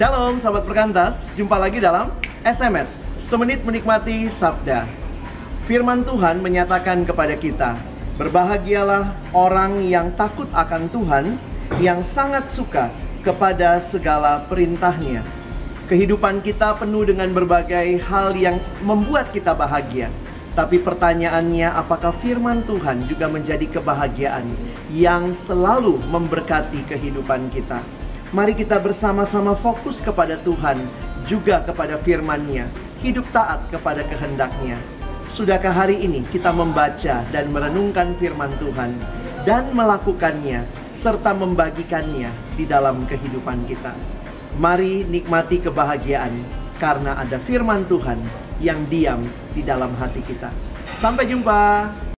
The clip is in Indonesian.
Shalom sahabat perkantas, jumpa lagi dalam SMS Semenit Menikmati Sabda. Firman Tuhan menyatakan kepada kita Berbahagialah orang yang takut akan Tuhan Yang sangat suka kepada segala perintahnya. Kehidupan kita penuh dengan berbagai hal yang membuat kita bahagia. Tapi pertanyaannya apakah firman Tuhan juga menjadi kebahagiaan yang selalu memberkati kehidupan kita? Mari kita bersama-sama fokus kepada Tuhan, juga kepada firman-Nya, hidup taat kepada kehendak-Nya. Sudahkah hari ini kita membaca dan merenungkan firman Tuhan dan melakukannya serta membagikannya di dalam kehidupan kita? Mari nikmati kebahagiaan karena ada firman Tuhan yang diam di dalam hati kita. Sampai jumpa.